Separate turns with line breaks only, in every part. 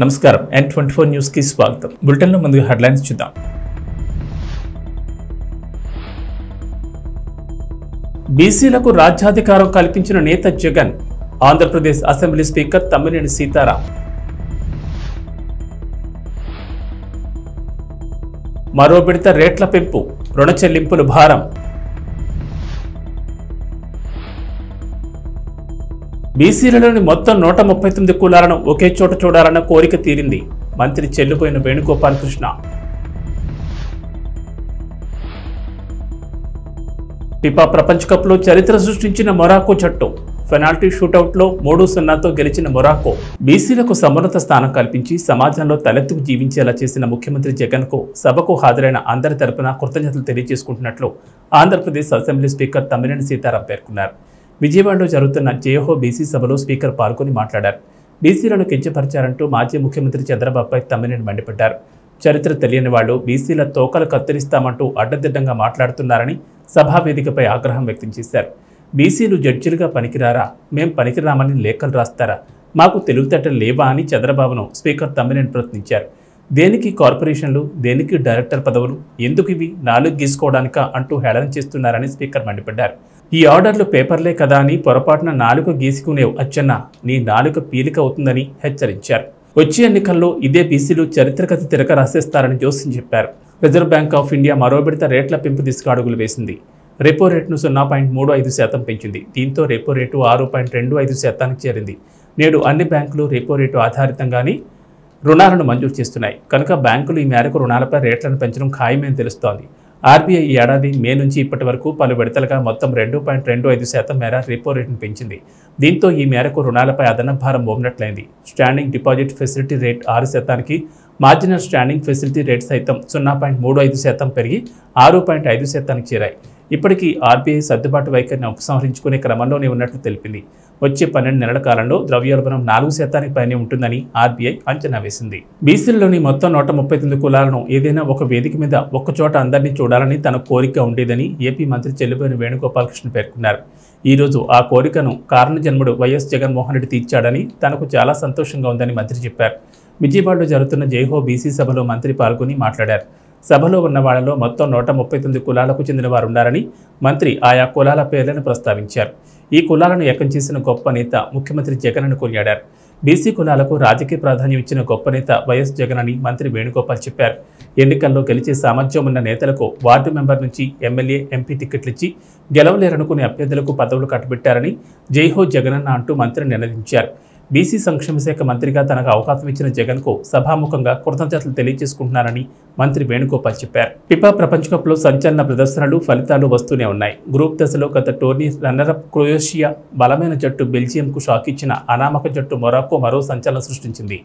నమస్కారం. ఎన్ twenty four న్యూస్కి స్వాగతం. బులెటిన్లో ముందుగా హెడ్లైన్స్ చూద్దాం. బీసీలకు రాజ్యాధికారం కల్పించిన నేత జగన్ ఆంధ్రప్రదేశ్ అసెంబ్లీ స్పీకర్ తమ్మినేని సీతారాం. మరో బిడత రేట్ల పెంపు రుణ చెల్లింపులు భారం. బీసీలలోని మొత్తం నూట ముప్పై తొమ్మిది కులాలను ఒకే చోట చూడాలన్న కోరిక తీరింది. మంత్రి చెల్లిపోయిన వేణుగోపాల్ కృష్ణ. ఫిఫా ప్రపంచ కప్లో చరిత్ర సృష్టించిన మొరాకో జట్టు. పెనాల్టీ షూటౌట్లో మూడు సున్నాతో గెలిచిన మొరాకో. బీసీలకు సమున్నత స్థానం కల్పించి సమాజంలో తలెత్తుకు జీవించేలా చేసిన ముఖ్యమంత్రి జగన్కు సభకు హాజరైన అందరి తరపున కృతజ్ఞతలు తెలియజేసుకుంటున్నట్లు ఆంధ్రప్రదేశ్ అసెంబ్లీ స్పీకర్ తమ్మినేని సీతారాం పేర్కొన్నారు. విజయవాడలో జరుగుతున్న జేహో బీసీ సభలో స్పీకర్ పాల్గొని మాట్లాడారు. బీసీలను కించపరిచారంటూ మాజీ ముఖ్యమంత్రి చంద్రబాబుపై తమ్మినేని మండిపడ్డారు. చరిత్ర తెలియని వాళ్ళు బీసీల తోకలు కత్తిరిస్తామంటూ అడ్డదిడ్డంగా మాట్లాడుతున్నారని సభా వేదికపై ఆగ్రహం వ్యక్తం చేశారు. బీసీలు జడ్జిలుగా పనికిరారా? మేం పనికిరామని లేఖలు రాస్తారా? మాకు తెలివితేటలు లేవా అని చంద్రబాబును స్పీకర్ తమ్మినేని ప్రశ్నించారు. దేనికి కార్పొరేషన్లు? దేనికి డైరెక్టర్ పదవులు? ఎందుకు ఇవి? నాలుగు గీసుకోవడానిక? అంటూ హేళన చేస్తున్నారని స్పీకర్ మండిపడ్డారు. ఈ ఆర్డర్లు పేపర్లే కదా అని పొరపాటున నాలుక గీసుకునేవు అచ్చన్న. నీ నాలుక పీలిక అవుతుందని హెచ్చరించారు. వచ్చే ఎన్నికల్లో ఇదే బీసీలు చరిత్రకథ తిరగ రాసేస్తారని జోస్యం చెప్పారు. రిజర్వ్ బ్యాంక్ ఆఫ్ ఇండియా మరో విడత రేట్ల పెంపు దిశగా అడుగులు వేసింది. రెపో రేటును సున్నా పాయింట్ మూడు ఐదు శాతం పెంచింది. దీంతో రెపో రేటు ఆరు పాయింట్ రెండు ఐదు శాతానికి చేరింది. నేడు అన్ని బ్యాంకులు రెపో రేటు ఆధారితంగానే రుణాలను మంజూరు చేస్తున్నాయి. కనుక బ్యాంకులు ఈ మేరకు రుణాలపై రేట్లను పెంచడం ఖాయమని తెలుస్తోంది. ఆర్బీఐ ఈ ఏడాది మే నుంచి ఇప్పటి వరకు పలు విడతలుగా మొత్తం రెండు పాయింట్ రెండు ఐదు శాతం మేర రిపో రేటును పెంచింది. దీంతో ఈ మేరకు రుణాలపై అదన భారం మోపినట్లయింది స్టాండింగ్ డిపాజిట్ ఫెసిలిటీ రేట్ ఆరు శాతానికి మార్జినల్ స్టాండింగ్ ఫెసిలిటీ రేట్ సైతం సున్నా పాయింట్ మూడు ఐదు శాతం పెరిగి ఆరు పాయింట్ ఐదు శాతానికి చేరాయి. ఇప్పటికీ ఆర్బీఐ సర్దుబాటు వైఖరిని ఉపసంహరించుకునే క్రమంలోనే ఉన్నట్లు తెలిపింది. వచ్చే పన్నెండు నెలల కాలంలో ద్రవ్యోల్బణం నాలుగు శాతానికి పైనే ఉంటుందని ఆర్బీఐ అంచనా వేసింది. బీసీలలోని మొత్తం నూట ముప్పై తొమ్మిది కులాలను ఏదైనా ఒక వేదిక మీద ఒక్కచోట అందరినీ చూడాలని తన కోరిక ఉండేదని ఏపీ మంత్రి చెల్లిపోయిన వేణుగోపాలకృష్ణ పేర్కొన్నారు. ఈ రోజు ఆ కోరికను కారణజన్ముడు వైఎస్ జగన్మోహన్ రెడ్డి తీర్చాడని తనకు చాలా సంతోషంగా ఉందని మంత్రి చెప్పారు. విజయవాడలో జరుగుతున్న జైహో బీసీ సభలో మంత్రి పాల్గొని మాట్లాడారు. సభలో ఉన్న వాళ్ళలో మొత్తం నూట ముప్పై తొమ్మిది కులాలకు చెందిన వారు ఉన్నారని మంత్రి ఆయా కులాల పేర్లను ప్రస్తావించారు. ఈ కులాలను ఏకం చేసిన గొప్ప నేత ముఖ్యమంత్రి జగన్ అని కొనియాడారు. బీసీ కులాలకు రాజకీయ ప్రాధాన్యం ఇచ్చిన గొప్ప నేత వైఎస్ జగన్ అని మంత్రి వేణుగోపాల్ చెప్పారు. ఎన్నికల్లో గెలిచే సామర్థ్యం ఉన్న నేతలకు వార్డు మెంబర్ నుంచి ఎమ్మెల్యే ఎంపీ టికెట్లు ఇచ్చి గెలవలేరనుకునే అభ్యర్థులకు పదవులు కట్టబెట్టారని జైహో జగనన్న అంటూ మంత్రి నినదించారు. బీసీ సంక్షేమ శాఖ మంత్రిగా తనకు అవకాశం ఇచ్చిన జగన్కు సభాముఖంగా కృతజ్ఞతలు తెలియజేసుకుంటున్నారని మంత్రి వేణుగోపాల్ చెప్పారు. ఫిఫా ప్రపంచ కప్లో సంచలన ప్రదర్శనలు ఫలితాలు వస్తూనే ఉన్నాయి. గ్రూప్ దశలో గత టోర్నీ రన్నరప్ క్రొయేషియా బలమైన జట్టు బెల్జియంకు షాక్ ఇచ్చిన అనామక జట్టు మొరాకో మరో సంచలనం సృష్టించింది.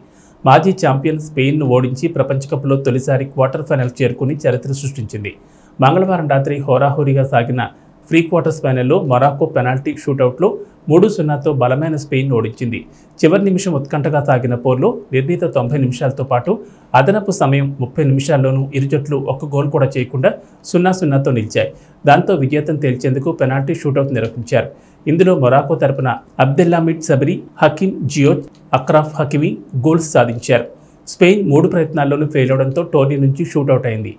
మాజీ ఛాంపియన్ స్పెయిన్ను ఓడించి ప్రపంచ కప్లో తొలిసారి క్వార్టర్ ఫైనల్ చేరుకుని చరిత్ర సృష్టించింది. మంగళవారం రాత్రి హోరాహోరీగా సాగిన ఫ్రీ క్వార్టర్స్ ఫైనల్లో మొరాకో పెనాల్టీ షూటౌట్లో మూడు సున్నాతో బలమైన స్పెయిన్ ఓడించింది. చివరి నిమిషం ఉత్కంఠగా సాగిన పోర్లో నిర్ణీత తొంభై నిమిషాలతో పాటు అదనపు సమయం ముప్పై నిమిషాల్లోనూ ఇరు జట్లు ఒక్క గోల్ కూడా చేయకుండా సున్నా సున్నాతో నిలిచాయి. దాంతో విజేతం తేల్చేందుకు పెనాల్టీ షూటౌట్ నిర్వహించారు. ఇందులో మొరాకో తరపున Abdelhamid Sabiri Hakim Ziyech Achraf Hakimi goals సాధించారు. స్పెయిన్ మూడు ప్రయత్నాల్లోనూ ఫెయిల్ అవడంతో టోర్నీ నుంచి షూటౌట్ అయింది.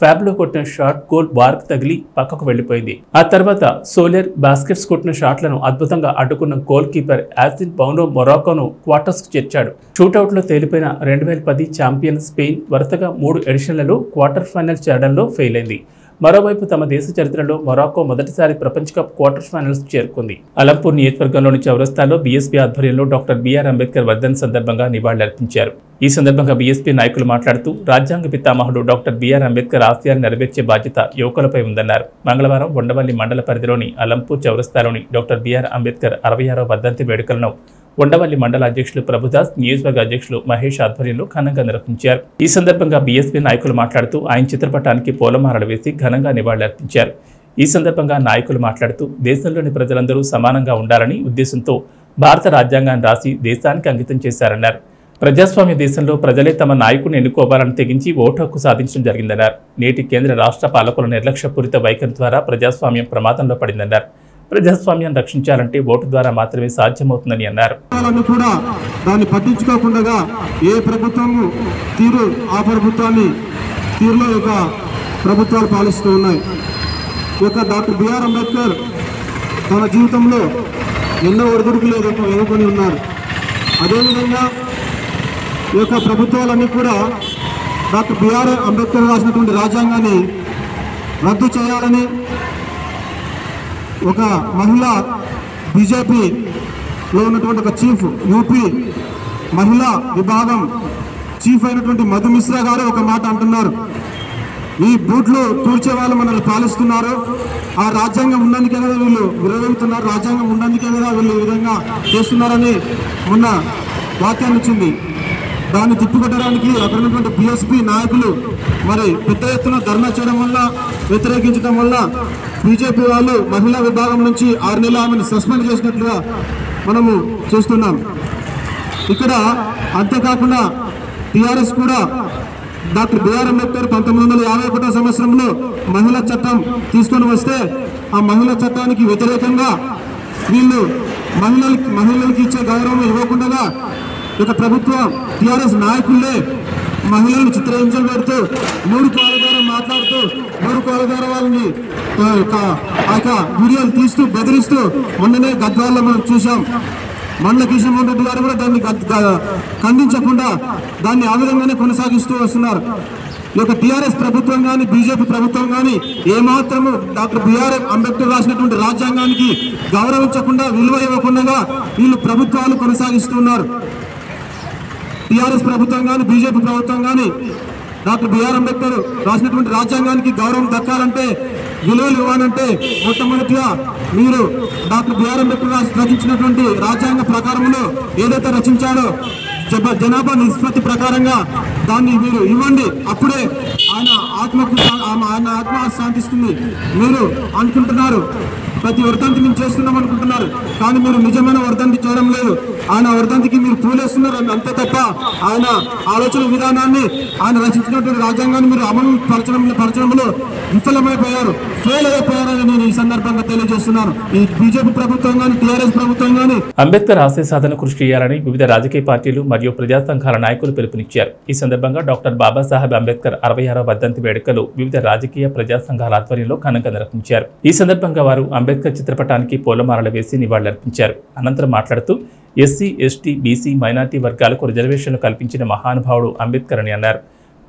ఫ్యాబ్లో కొట్టిన షాట్ గోల్ బార్కు తగిలి పక్కకు వెళ్ళిపోయింది ఆ తర్వాత సోలేర్ బాస్కెట్స్ కొట్టిన షాట్లను అద్భుతంగా అడ్డుకున్న గోల్ కీపర్ యాసిన్ పౌనో మొరాకోను క్వార్టర్స్ చేర్చాడు. షూటౌట్లో తేలిపోయిన రెండు వేల పది ఛాంపియన్ స్పెయిన్ వరుసగా మూడు ఎడిషన్లలో క్వార్టర్ ఫైనల్ చేరడంలో ఫెయిల్ అయింది. మరోవైపు తమ దేశ చరిత్రలో మొరాకో మొదటిసారి ప్రపంచ కప్ క్వార్టర్ ఫైనల్స్ చేరుకుంది. అలంపూర్ నియోజకవర్గంలోని చౌరస్తాలో బీఎస్పీ ఆధ్వర్యంలో డాక్టర్ బిఆర్ అంబేద్కర్ వర్ధన్ సందర్భంగా నివాళులర్పించారు. ఈ సందర్భంగా బీఎస్పీ నాయకులు మాట్లాడుతూ రాజ్యాంగ పితామహుడు డాక్టర్ బిఆర్ అంబేద్కర్ ఆశయాన్ని నెరవేర్చే బాధ్యత యువకులపై ఉందన్నారు. మంగళవారం ఉండవల్లి మండల పరిధిలోని అలంపూర్ చౌరస్తాలోని డాక్టర్ బిఆర్ అంబేద్కర్ అరవై ఆరో వర్ధంతి వేడుకలను ఉండవల్లి మండల అధ్యక్షులు ప్రభుదాస్ నియోజకవర్గ అధ్యక్షులు మహేష్ ఆధ్వర్యంలో ఘనంగా నిర్వహించారు. ఈ సందర్భంగా బీఎస్పీ నాయకులు మాట్లాడుతూ ఆయన చిత్రపటానికి పూలమాలలు వేసి ఘనంగా నివాళులర్పించారు. ఈ సందర్భంగా నాయకులు మాట్లాడుతూ దేశంలోని ప్రజలందరూ సమానంగా ఉండాలని ఉద్దేశంతో భారత రాజ్యాంగాన్ని రాసి దేశానికి అంకితం చేశారన్నారు. ప్రజాస్వామ్య దేశంలో ప్రజలే తమ నాయకుడిని ఎన్నుకోవాలని తెగించి ఓటు హక్కు సాధించడం జరిగిందన్నారు. నేటి కేంద్ర రాష్ట్ర పాలకుల నిర్లక్ష్యపూరిత వైఖరి ద్వారా ప్రజాస్వామ్యం ప్రమాదంలో పడిందన్నారు. ప్రజాస్వామ్యం రక్షించాలంటే ఓటు ద్వారా మాత్రమే సాధ్యమవుతుందని అన్నారు.
కూడా దాన్ని పట్టించుకోకుండా ఏ ప్రభుత్వము తీరు ఆ ప్రభుత్వాన్ని తీరులో యొక్క ప్రభుత్వాలు పాలిస్తూ ఉన్నాయి. యొక్క డాక్టర్ బిఆర్ అంబేద్కర్ తన జీవితంలో ఎన్నో ఒడిదుడుకులు ఎదుర్కొ ఎదుర్కొని ఉన్నారు. అదేవిధంగా ఈ యొక్క ప్రభుత్వాలన్నీ కూడా డాక్టర్ బిఆర్ అంబేద్కర్ రాసినటువంటి రాజ్యాంగాన్ని రద్దు చేయాలని ఒక మహిళ బీజేపీలో ఉన్నటువంటి ఒక చీఫ్ యూపీ మహిళా విభాగం చీఫ్ అయినటువంటి మధు మిశ్రా గారు ఒక మాట అంటున్నారు. ఈ బూట్లు తూర్చే వాళ్ళు మనల్ని పాలిస్తున్నారు. ఆ రాజ్యాంగం ఉన్నందుకే కదా వీళ్ళు విరవేగుతున్నారు. రాజ్యాంగం ఉన్నందుకే కదా వీళ్ళు ఈ విధంగా చేస్తున్నారని మొన్న వాక్యాన్ని ఇచ్చింది. దాన్ని తిప్పికొట్టడానికి అక్కడ ఉన్నటువంటి బిఎస్పీ నాయకులు మరి పెద్ద ఎత్తున ధర్నా చేయడం వల్ల వ్యతిరేకించడం వల్ల బీజేపీ వాళ్ళు మహిళా విభాగం నుంచి ఆరు నెలలు ఆమెను సస్పెండ్ చేసినట్లుగా మనము చూస్తున్నాం. ఇక్కడ అంతేకాకుండా టిఆర్ఎస్ కూడా డాక్టర్ బిఆర్ అంబేద్కర్ పంతొమ్మిది వందల యాభై ఒకటో సంవత్సరంలో మహిళా చట్టం తీసుకొని వస్తే ఆ మహిళా చట్టానికి వ్యతిరేకంగా వీళ్ళు మహిళలకి మహిళలకి ఇచ్చే గౌరవం ఇవ్వకుండా ఇక ప్రభుత్వం టిఆర్ఎస్ నాయకులే మహిళలను చిత్రహింసలు పెడుతూ మూడు కాళ్ళ ద్వారా మాట్లాడుతూ మూడు కాళ్ళ ద్వారా వాళ్ళని ఆ, యొక్క వీడియోలు తీస్తూ బెదిరిస్తూ మొన్ననే గద్వాల్లో మనం చూసాం మండల కిషన్ రెడ్డి గారు కూడా దాన్ని ఖండించకుండా దాన్ని ఆ విధంగానే కొనసాగిస్తూ వస్తున్నారు. ఈ యొక్క టీఆర్ఎస్ ప్రభుత్వం కానీ బీజేపీ ప్రభుత్వం కానీ ఏమాత్రము డాక్టర్ బిఆర్ అంబేద్కర్ రాసినటువంటి రాజ్యాంగానికి గౌరవించకుండా విలువ ఇవ్వకుండా వీళ్ళు ప్రభుత్వాలు కొనసాగిస్తున్నారు. టిఆర్ఎస్ ప్రభుత్వం కానీ బీజేపీ ప్రభుత్వం కానీ డాక్టర్ బిఆర్ అంబేద్కర్ రాసినటువంటి రాజ్యాంగానికి గౌరవం దక్కాలంటే విలువలు ఇవ్వాలంటే మొట్టమొదటిగా మీరు డాక్టర్ బిఆర్ అంబేద్కర్ రచించినటువంటి రాజ్యాంగ ప్రకారంలో ఏదైతే రచించాడో జబ- జనాభా నిష్పత్తి ప్రకారంగా దాన్ని మీరు ఇవ్వండి. అప్పుడే ఆయన ఆత్మకు ఆయన ఆత్మ శాంతిస్తుంది మీరు అనుకుంటున్నారు. ప్రతి వర్ధంతి మేము చేస్తున్నాం అనుకుంటున్నారు. కానీ మీరు నిజమైన వర్ధంతి చేయడం లేదు. ఆయన వర్ధంతికి మీరు పూలేస్తున్నారు అని అంతే తప్ప ఆయన ఆలోచన విధానాన్ని ఆయన రచించినటువంటి రాజ్యాంగాన్ని మీరు అమలు పరచడం పరచడంలో విఫలమైపోయారు. ఫెయిల్ అయిపోయారని నేను ఈ సందర్భంగా తెలియజేస్తున్నాను. ఈ బీజేపీ ప్రభుత్వం కానీ టీఆర్ఎస్ ప్రభుత్వం కానీ
అంబేద్కర్ ఆశయ సాధన కృషి చేయాలని వివిధ రాజకీయ పార్టీలు మరియు ప్రజా సంఘాల నాయకులు పిలుపునిచ్చారు. ఈ సందర్భంగా డాక్టర్ బాబాసాహెబ్ అంబేద్కర్ అరవై ఆరో వర్ధంతి వేడుకలు వివిధ రాజకీయ ప్రజా సంఘాల ఆధ్వర్యంలో ఘనంగా నిర్వహించారు. ఈ సందర్భంగా వారు అంబేద్కర్ చిత్రపటానికి పూలమాలలు వేసి నివాళులర్పించారు. అనంతరం మాట్లాడుతూ ఎస్సీ ఎస్టీ బీసీ మైనార్టీ వర్గాలకు రిజర్వేషన్లు కల్పించిన మహానుభావుడు అంబేద్కర్ అని అన్నారు.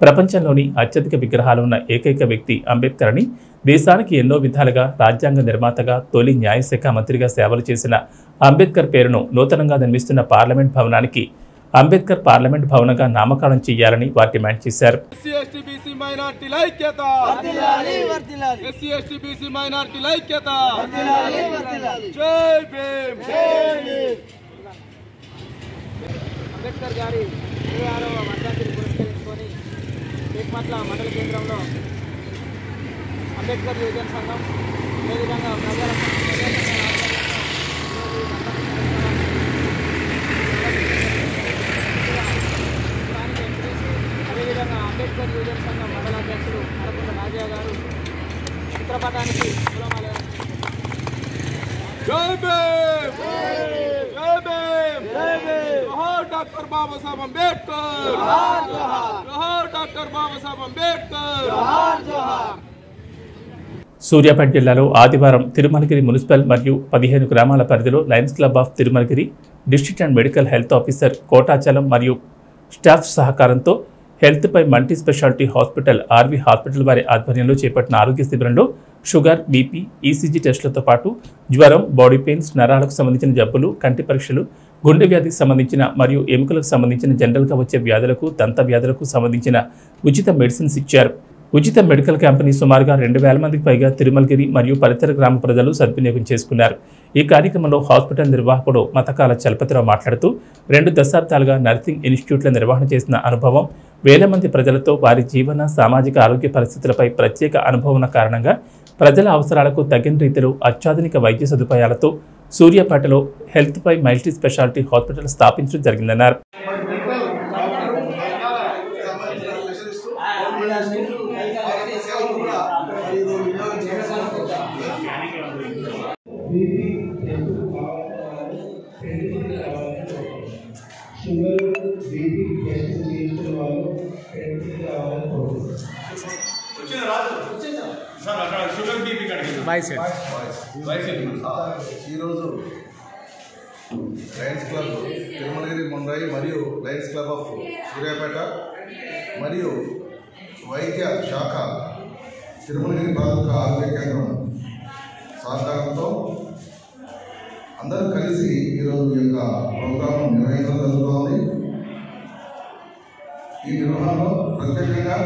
ప్రపంచంలోని అత్యధిక విగ్రహాలు ఉన్న ఏకైక వ్యక్తి అంబేద్కర్ అని దేశానికి ఎన్నో విధాలుగా రాజ్యాంగ నిర్మాతగా తొలి న్యాయశాఖ మంత్రిగా సేవలు చేసిన అంబేద్కర్ పేరును నూతనంగా నిర్మిస్తున్న పార్లమెంట్ భవనానికి అంబేద్కర్ పార్లమెంట్ భవనంగా నామకరణం చేయాలని వారు డిమాండ్ చేశారు.
అంబేద్కర్ గారి వర్ధంతిని పురస్కరించుకొని టేక్మట్ల మండల కేంద్రంలో అంబేద్కర్ యువజన సంఘం అదేవిధంగా ప్రజల ప్రజా సంఘం ఆధ్వర్యంలో ఈరోజు ఈ వర్ధంతి కార్యక్రమాన్ని స్థానిక ఎంపీసీ అదేవిధంగా అంబేద్కర్ యువజన సంఘం మండల అధ్యక్షుడు అరకుంట రాజా గారు చిత్రపటానికి పూలమాల
డాక్టర్ బాబాసాహెబ్ అంబేద్కర్! డాక్టర్ బాబాసాహెబ్ అంబేద్కర్!
సూర్యాపేట జిల్లాలో ఆదివారం తిరుమలగిరి మున్సిపల్ మరియు పదిహేను గ్రామాల పరిధిలో lions club of Tirumalagiri district and medical health officer Kotachalam మరియు స్టాఫ్ సహకారంతో హెల్త్పై multi speciality hospital R V hospital వారి ఆధ్వర్యంలో చేపట్టిన ఆరోగ్య శిబిరంలో షుగర్ బీపీ ఈసీజీ టెస్టులతో పాటు జ్వరం బాడీ పెయిన్స్ నరాలకు సంబంధించిన జబ్బులు కంటి పరీక్షలు గుండె వ్యాధికి సంబంధించిన మరియు ఎముకలకు సంబంధించిన జనరల్గా వచ్చే వ్యాధులకు దంత వ్యాధులకు సంబంధించిన ఉచిత మెడిసిన్స్ ఇచ్చారు. ఉచిత మెడికల్ క్యాంపుని సుమారుగా రెండు వేల మందికి పైగా తిరుమలగిరి మరియు పరిసర గ్రామ ప్రజలు సద్వినియోగం చేసుకున్నారు. ఈ కార్యక్రమంలో హాస్పిటల్ నిర్వాహకుడు మతకాల చలపతిరావు మాట్లాడుతూ రెండు దశాబ్దాలుగా నర్సింగ్ ఇన్స్టిట్యూట్ల నిర్వహణ చేసిన అనుభవం వేల మంది ప్రజలతో వారి జీవన సామాజిక ఆరోగ్య పరిస్థితులపై ప్రత్యేక అనుభవం కారణంగా ప్రజల అవసరాలకు తగిన రీతిలో అత్యాధునిక వైద్య సదుపాయాలతో సూర్యాపేటలో హెల్త్పై మల్టీ స్పెషాలిటీ హాస్పిటల్ స్థాపించడం జరిగిందన్నారు.
ఈరోజు లయన్స్ క్లబ్ తిరుమలగిరి ముండ్రాయి మరియు లయన్స్ క్లబ్ ఆఫ్ సూర్యాపేట మరియు వైద్య శాఖ తిరుమలగిరి ప్రాథమిక ఆరోగ్య కేంద్రం సహకారంతో అందరూ కలిసి ఈరోజు యొక్క ప్రోగ్రాం నిర్వహించడం జరుగుతోంది. ఈ నిర్వహణలో ప్రత్యేకంగా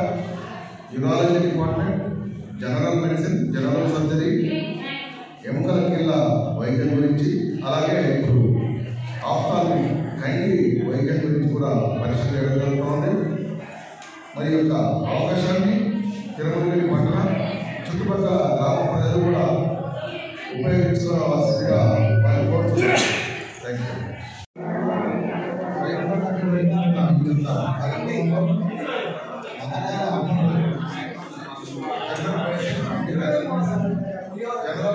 urology department general medicine general surgery ఎముకల కింద వైద్యం గురించి అలాగే ఇప్పుడు ఆఫ్తాల్మి కైండి వైద్యం గురించి కూడా పరీక్ష చేయడం జరుగుతుంది. మరి యొక్క అవకాశాన్ని తిరుమలగిరి పట్టణ చుట్టుపక్కల గ్రామ ప్రజలు కూడా ఉపయోగించుకోవాల్సిందిగా వారిని కోరుతున్నాను. థ్యాంక్ యూ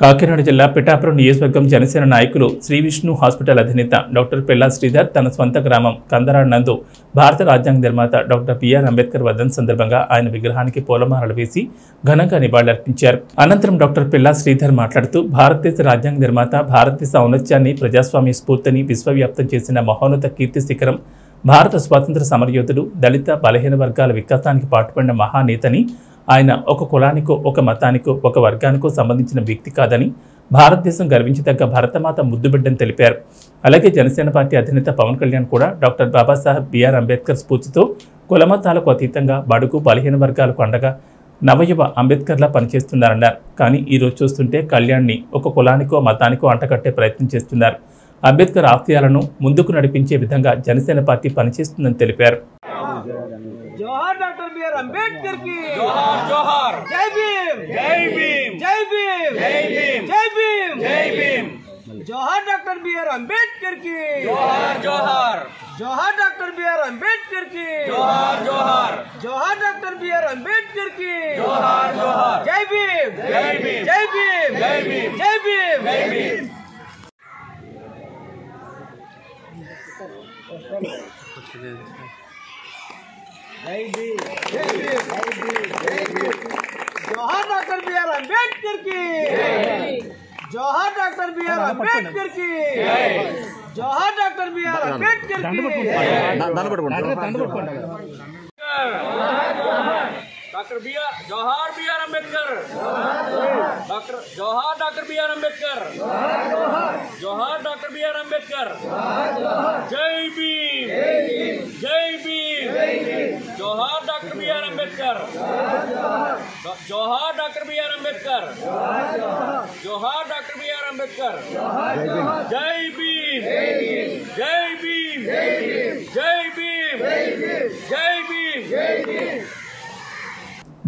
కాకినాడ జిల్లా పిఠాపురం నియోజకవర్గం జనసేన నాయకులు శ్రీ విష్ణు హాస్పిటల్ అధినేత డాక్టర్ పెల్లా శ్రీధర్ తన స్వంత గ్రామం కందరాడ్ నందు భారత రాజ్యాంగ నిర్మాత డాక్టర్ బిఆర్ అంబేద్కర్ వర్ధన్ సందర్భంగా ఆయన విగ్రహానికి పూలమాలలు వేసి ఘనంగా నివాళులర్పించారు. అనంతరం డాక్టర్ పెల్లా శ్రీధర్ మాట్లాడుతూ భారతదేశ రాజ్యాంగ నిర్మాత భారతదేశ ఔన్నత్యాన్ని ప్రజాస్వామ్య స్ఫూర్తిని విశ్వవ్యాప్తం చేసిన మహోన్నత కీర్తి శిఖరం భారత స్వాతంత్ర సమరయోధుడు దళిత బలహీన వర్గాల వికాసానికి పాటుపడిన మహానేతని ఆయన ఒక కులానికో ఒక మతానికో ఒక వర్గానికో సంబంధించిన వ్యక్తి కాదని భారతదేశం గర్వించదగ్గ భరతమాత ముద్దుబిడ్డని తెలిపారు. అలాగే జనసేన పార్టీ అధినేత పవన్ కళ్యాణ్ కూడా డాక్టర్ బాబాసాహెబ్ బిఆర్ అంబేద్కర్ స్ఫూర్తితో కులమతాలకు అతీతంగా బడుగు బలహీన వర్గాలకు అండగా నవయువ అంబేద్కర్లా పనిచేస్తున్నారన్నారు. కానీ ఈ రోజు చూస్తుంటే కళ్యాణ్ని ఒక కులానికో మతానికో అంటకట్టే ప్రయత్నం చేస్తున్నారు. అంబేద్కర్ ఆశయాలను ముందుకు నడిపించే విధంగా జనసేన పార్టీ పనిచేస్తుందని తెలిపారు.
बी अंबेडकर की जोहार जोहार जय भीम जय भीम जय भीम जय भीम जय भीम जय भीम जोहार डॉक्टर बी आर अंबेडकर की जोहार जोहार जोहार डॉक्टर बी आर अंबेडकर की जोहार जोहार जोहार डॉक्टर बी आर अंबेडकर की जोहार जोहार जय भीम जय भीम जय भीम जय भीम जय भीम जय भीम Thank you. जौहर डॉक्टर बी आर अंबेडकर की जौहर डॉक्टर बी आर अंबेडकर की जौहर डॉक्टर बी आर अंबेडकर की डॉक्टर बी आर जौहर बी आर अंबेडकर डॉक्टर जोहार डॉक्टर बी आर अंबेडकर जोहार डॉक्टर बी आर अंबेडकर जय भीम। जय भीम। जोहार डॉक्टर बी आर अंबेडकर जोहार डॉक्टर बी आर अंबेडकर जोहार डॉक्टर बी आर अंबेडकर जय भीम। जय भीम। जय भीम। जय भीम।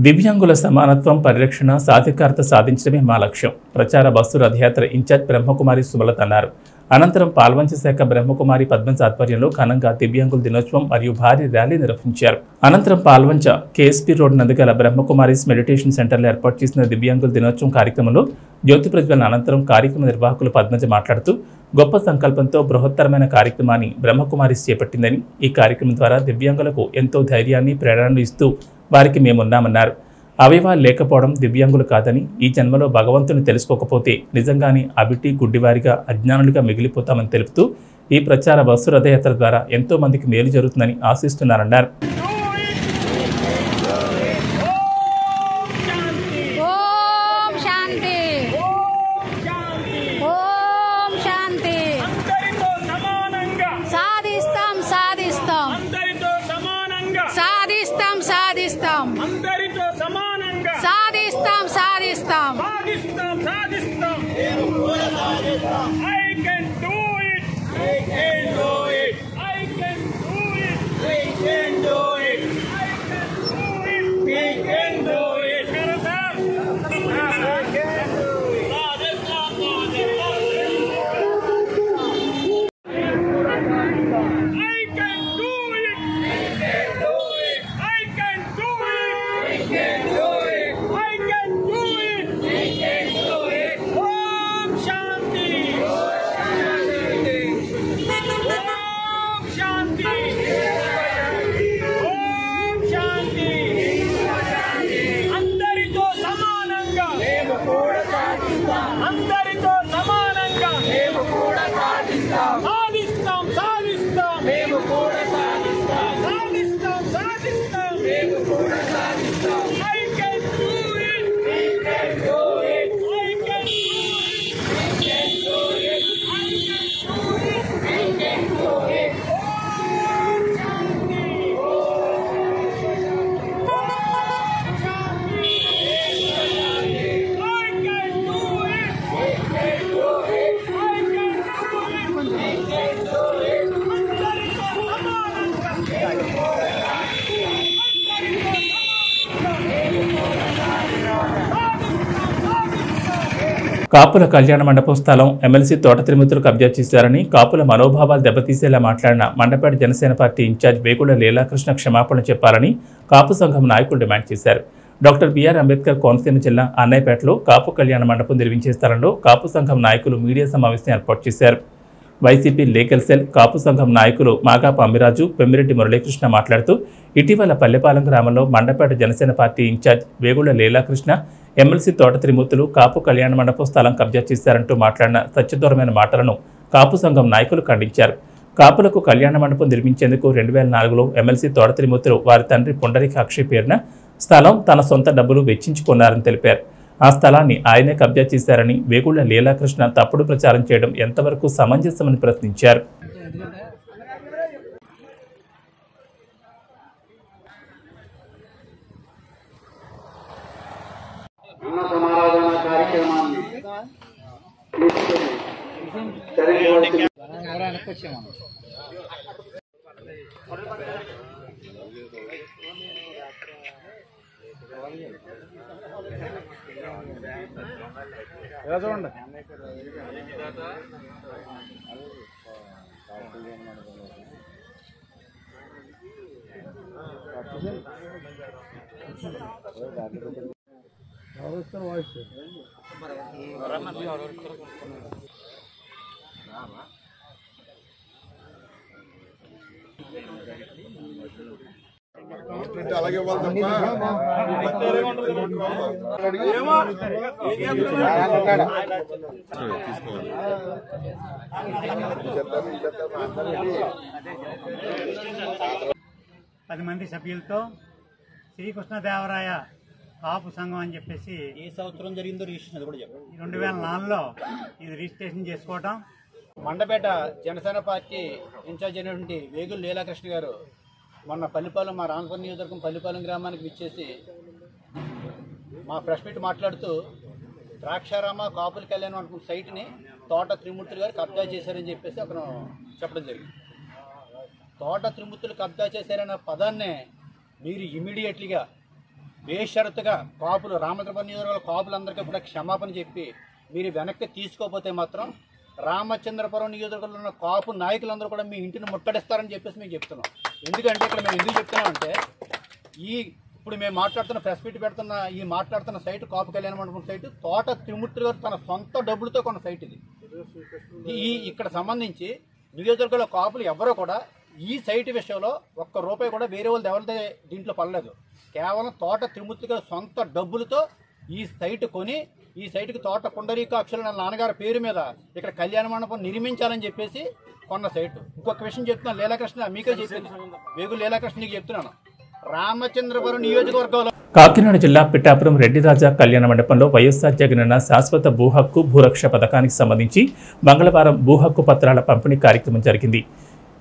దివ్యాంగుల సమానత్వం పరిరక్షణ సాధికారత సాధించడమే మా లక్ష్యం ప్రచార బస్సు రథయాత్ర ఇన్ఛార్జ్ బ్రహ్మకుమారి సుమలత అన్నారు. అనంతరం పాల్వంచ శాఖ బ్రహ్మకుమారి పద్మంచ ఆధ్వర్యంలో ఘనంగా దివ్యాంగుల దినోత్సవం మరియు భారీ ర్యాలీ నిర్వహించారు. అనంతరం పాల్వంచ కేఎస్పీ రోడ్ నందుగల బ్రహ్మకుమారిస్ మెడిటేషన్ సెంటర్లో ఏర్పాటు చేసిన దివ్యాంగుల దినోత్సవం కార్యక్రమంలో జ్యోతి ప్రజ్వలన అనంతరం కార్యక్రమ నిర్వాహకులు పద్మజ మాట్లాడుతూ గొప్ప సంకల్పంతో బృహత్తరమైన కార్యక్రమాన్ని బ్రహ్మకుమారిస్ చేపట్టిందని ఈ కార్యక్రమం ద్వారా దివ్యాంగులకు ఎంతో ధైర్యాన్ని ప్రేరణను ఇస్తూ వారికి మేమున్నామన్నారు. అవయవాలు లేకపోవడం దివ్యాంగులు కాదని ఈ జన్మలో భగవంతుని తెలుసుకోకపోతే నిజంగానే అవిటి గుడ్డివారిగా అజ్ఞానులుగా మిగిలిపోతామని తెలుపుతూ ఈ ప్రచార బస్సు రథయాత్ర ద్వారా ఎంతో మందికి మేలు జరుగుతుందని ఆశిస్తున్నారన్నారు. కాపుల కళ్యాణ మండపం స్థలం ఎమ్మెల్సీ తోట తిరుమతులు కబ్జా చేశారని కాపుల మనోభావాలు దెబ్బతీసేలా మాట్లాడిన Mandapeta Janasena party in charge Vegula Leelakrishna క్షమాపణ చెప్పాలని కాపు సంఘం నాయకులు డిమాండ్ చేశారు. డాక్టర్ బిఆర్ అంబేద్కర్ కోనసీమ జిల్లా అన్నయ్యపేటలో కాపు కళ్యాణ మండపం నిర్మించే స్థలంలో కాపు సంఘం నాయకులు మీడియా సమావేశం ఏర్పాటు చేశారు. వైసీపీ లీగల్ సెల్ కాపు సంఘం నాయకులు మాగాప అమ్మిరాజు పెమ్మిరెడ్డి మురళీకృష్ణ మాట్లాడుతూ ఇటీవల పల్లెపాలెం గ్రామంలో Mandapeta Janasena party in charge Vegulla Leelakrishna MLC Thota Trimurthulu Kapu కళ్యాణ మండపం స్థలం కబ్జా చేశారంటూ మాట్లాడిన సత్యదూరమైన మాటలను కాపు సంఘం నాయకులు ఖండించారు. కాపులకు కళ్యాణ మండపం నిర్మించేందుకు రెండు వేల నాలుగులో ఎమ్మెల్సీ తోట త్రిమూర్తులు వారి తండ్రి పుండరీకాక్షి పేరున స్థలం తన సొంత డబ్బులు వెచ్చించుకున్నారని తెలిపారు. ఆ స్థలాన్ని ఆయనే కబ్జా చేశారని వేగుళ్ళ లీలాకృష్ణ తప్పుడు ప్రచారం చేయడం ఎంతవరకు సమంజసమని ప్రశ్నించారు.
అన్న సమారాధన కార్యక్రమాన్ని చూడండి? తీసుకొని సరైన
పది మంది సభ్యులతో శ్రీకృష్ణదేవరాయ కాపు సంఘం అని చెప్పేసి
ఏ సంవత్సరం జరిగిందో రిజిస్ట్రేషన్ కూడా చెప్పండి.
రెండు వేల నాలుగులో ఇది రిజిస్ట్రేషన్ చేసుకోవటం.
మండపేట జనసేన పార్టీ ఇన్ఛార్జ్ అయినటువంటి వేగులు లీలాకృష్ణ గారు మొన్న పల్లిపాలెం మా రామపురం నియోజకవర్గం పల్లిపాలెం గ్రామానికి విచ్చేసి మా ప్రెస్ మీట్ మాట్లాడుతూ ద్రాక్షారామ కాపుల కళ్యాణ్ అనుకున్న సైట్ని తోట త్రిమూర్తులు గారు కబ్జా చేశారని చెప్పేసి అతను చెప్పడం జరిగింది. తోట త్రిమూర్తులు కబ్జా చేశారన్న పదాన్నే మీరు ఇమీడియట్లీగా బేషరతుగా కాపులు రామచంద్రపురం నియోజకవర్గ కాపులందరికీ కూడా క్షమాపణ చెప్పి మీరు వెనక్కి తీసుకోకపోతే మాత్రం రామచంద్రపురం నియోజకవర్గంలో ఉన్న కాపు నాయకులందరూ కూడా మీ ఇంటిని ముట్టడిస్తారని చెప్పేసి మేము చెప్తున్నాం. ఎందుకంటే ఇక్కడ మేము ఎందుకు చెప్తున్నామంటే ఈ ఇప్పుడు మేము మాట్లాడుతున్న ప్రెస్ మీట్ పెడుతున్న ఈ మాట్లాడుతున్న సైట్ కాపు కళ్యాణ మండపం సైట్ తోట త్రిమూర్తి గారు తన సొంత డబ్బులతో కొన్న సైట్ ఇది. ఈ ఇక్కడ సంబంధించి నియోజకవర్గంలో కాపులు ఎవరో కూడా ఈ సైట్ విషయంలో ఒక్క రూపాయి కూడా వేరే వాళ్ళు ఎవరిదే దీంట్లో పడలేదు. కేవలం తోట త్రిమూర్తిగా సొంత డబ్బులతో ఈ సైట్ కొని ఈ సైట్కి తోట పుండరీకాక్షులు నా నాన్నగారి పేరు మీద ఇక్కడ కళ్యాణ మండపం నిర్మించాలని చెప్పేసి కొన్న సైట్. ఇంకొక విషయం చెప్తున్నాను లీలాకృష్ణ మీకే చెప్పింది వేగు లీలాకృష్ణ నీకు చెప్తున్నాను. రామచంద్రపురం నియోజకవర్గంలో
కాకినాడ జిల్లా పిఠాపురం రెడ్డిరాజా కళ్యాణ మండపంలో వైఎస్ఆర్ జగనన్న శాశ్వత భూ హక్కు భూరక్ష పథకానికి సంబంధించి మంగళవారం భూ హక్కు పత్రాల పంపిణీ కార్యక్రమం జరిగింది.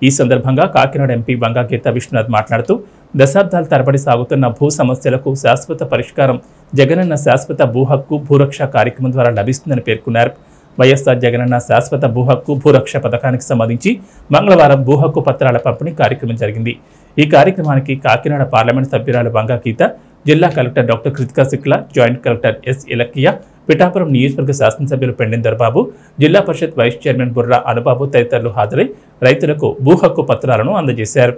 ఈ సందర్భంగా కాకినాడ ఎంపీ వంగా గీత విశ్వనాథ్ మాట్లాడుతూ దశాబ్దాల తరబడి సాగుతున్న భూ సమస్యలకు శాశ్వత పరిష్కారం జగనన్న శాశ్వత భూ హక్కు భూరక్ష కార్యక్రమం ద్వారా లభిస్తుందని పేర్కొన్నారు. వైఎస్ఆర్ జగనన్న శాశ్వత భూ హక్కు భూరక్ష పథకానికి సంబంధించి మంగళవారం భూ హక్కు పత్రాల పంపిణీ కార్యక్రమం జరిగింది. ఈ కార్యక్రమానికి కాకినాడ పార్లమెంట్ సభ్యురాలు వంగా గీత జిల్లా collector doctor Kritika Shukla joint collector S Ilakkiya Pithapuram నియోజకవర్గ శాసనసభ్యులు పెండిందర్బాబు జిల్లా పరిషత్ వైస్ చైర్మన్ బుర్రా అనుబాబు తదితరులు హాజరై రైతులకు భూ హక్కు పత్రాలను అందజేశారు.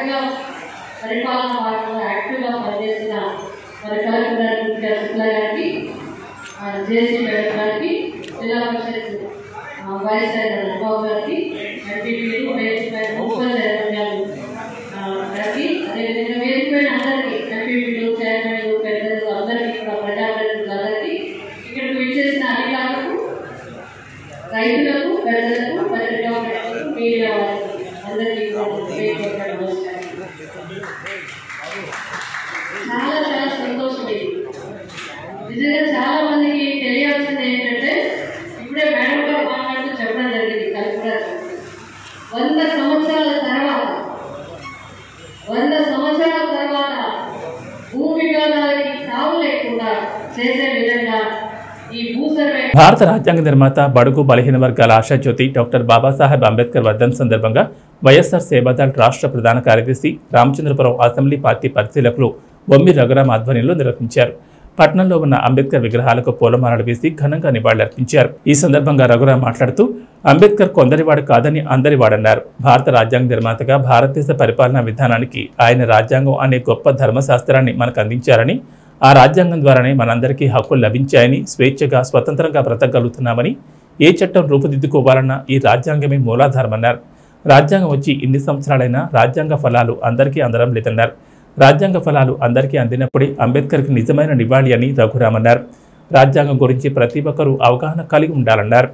看见没有了吗
భారత రాజ్యాంగ నిర్మాత బడుగు బలహీన వర్గాల ఆశాజ్యోతి డాక్టర్ బాబాసాహెబ్ అంబేద్కర్ వర్ధన్ సందర్భంగా వైఎస్ఆర్ సేవాదళ్ రాష్ట్ర ప్రధాన కార్యదర్శి రామచంద్రపురం అసెంబ్లీ పార్టీ పరిశీలకులు బొమ్మి రఘురామ్ ఆధ్వర్యంలో నిర్వహించారు. పట్నంలో ఉన్న అంబేద్కర్ విగ్రహాలకు పూలమాలలు వేసి ఘనంగా నివాళులర్పించారు. ఈ సందర్భంగా రఘురామ్ మాట్లాడుతూ అంబేద్కర్ కొందరివాడు కాదని అందరివాడన్నారు. భారత రాజ్యాంగ నిర్మాతగా భారతదేశ పరిపాలనా విధానానికి ఆయన రాజ్యాంగం అనే గొప్ప ధర్మశాస్త్రాన్ని మనకు అందించారని ఆ రాజ్యాంగం ద్వారానే మనందరికీ హక్కులు లభించాయని స్వేచ్ఛగా స్వతంత్రంగా బ్రతకగలుగుతున్నామని ఏ చట్టం రూపుదిద్దుకోవాలన్నా ఈ రాజ్యాంగమే మూలాధారమన్నారు. రాజ్యాంగం వచ్చి ఇన్ని సంవత్సరాలైనా రాజ్యాంగ ఫలాలు అందరికీ అందడం లేదన్నారు. రాజ్యాంగ ఫలాలు అందరికీ అందినప్పుడే అంబేద్కర్కి నిజమైన నివాళి అని రఘురామన్నారు. రాజ్యాంగం గురించి ప్రతి ఒక్కరూ అవగాహన కలిగి ఉండాలన్నారు.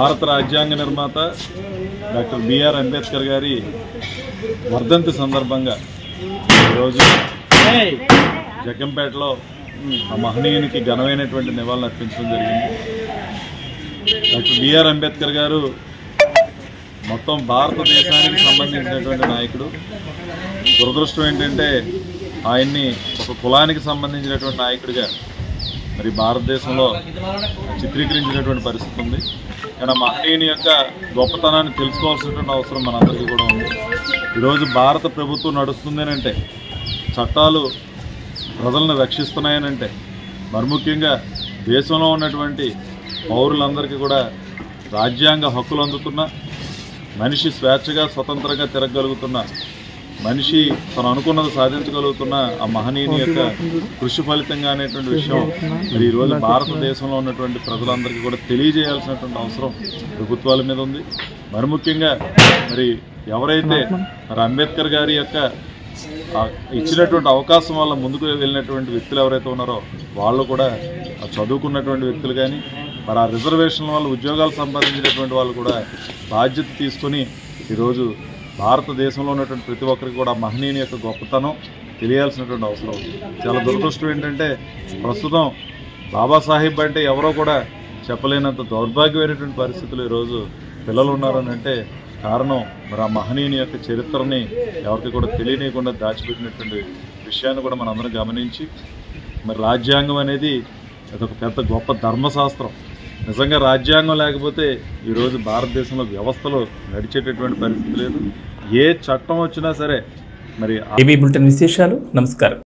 భారత రాజ్యాంగ నిర్మాత డాక్టర్ బిఆర్ అంబేద్కర్ గారి వర్ధంతి సందర్భంగా ఈరోజు జగంపేటలో ఆ మహనీయునికి ఘనమైనటువంటి నివాళులు అర్పించడం జరిగింది. డాక్టర్ బిఆర్ అంబేద్కర్ గారు మొత్తం భారతదేశానికి సంబంధించినటువంటి నాయకుడు. దురదృష్టం ఏంటంటే ఆయన్ని ఒక కులానికి సంబంధించినటువంటి నాయకుడిగా మరి భారతదేశంలో చిత్రీకరించినటువంటి పరిస్థితి ఉంది. ఈయన మహనీయుని యొక్క గొప్పతనాన్ని తెలుసుకోవాల్సినటువంటి అవసరం మనందరికీ కూడా ఉంది. ఈరోజు భారత ప్రభుత్వం నడుస్తుంది అంటే చట్టాలు ప్రజలను రక్షిస్తున్నాయనంటే మరి ముఖ్యంగా దేశంలో ఉన్నటువంటి పౌరులందరికీ కూడా రాజ్యాంగ హక్కులు అందుతున్నా మనిషి స్వేచ్ఛగా స్వతంత్రంగా తిరగగలుగుతున్న మనిషి తను అనుకున్నది సాధించగలుగుతున్న ఆ మహనీయుని యొక్క కృషి ఫలితంగా అనేటువంటి విషయం. మరి ఈరోజు భారతదేశంలో ఉన్నటువంటి ప్రజలందరికీ కూడా తెలియజేయాల్సినటువంటి అవసరం ప్రభుత్వాల మీద ఉంది. మరి ముఖ్యంగా మరి ఎవరైతే మరి అంబేద్కర్ గారి యొక్క ఇచ్చినటువంటి అవకాశం వల్ల ముందుకు వెళ్ళినటువంటి వ్యక్తులు ఎవరైతే ఉన్నారో వాళ్ళు కూడా చదువుకున్నటువంటి వ్యక్తులు కానీ మరి ఆ రిజర్వేషన్ వల్ల ఉద్యోగాలు సంపాదించినటువంటి వాళ్ళు కూడా బాధ్యత తీసుకొని ఈరోజు భారతదేశంలో ఉన్నటువంటి ప్రతి ఒక్కరికి కూడా మహనీయుని యొక్క గొప్పతనం తెలియాల్సినటువంటి అవసరం. చాలా దురదృష్టం ఏంటంటే ప్రస్తుతం బాబాసాహెబ్ అంటే ఎవరో కూడా చెప్పలేనంత దౌర్భాగ్యమైనటువంటి పరిస్థితులు ఈరోజు పిల్లలు ఉన్నారని అంటే కారణం మరి ఆ మహనీయుని యొక్క చరిత్రని ఎవరికి కూడా తెలియనియకుండా దాచిపెట్టినటువంటి విషయాన్ని కూడా మనందరం గమనించి మరి రాజ్యాంగం అనేది అదొక పెద్ద గొప్ప ధర్మశాస్త్రం. నిజంగా రాజ్యాంగం లేకపోతే ఈరోజు భారతదేశంలో వ్యవస్థలో నడిచేటటువంటి పరిస్థితి లేదు. ఏ చట్టం వచ్చినా సరే మరి
ఏవీ బులెటిన్ విశేషాలు? నమస్కారం.